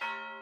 you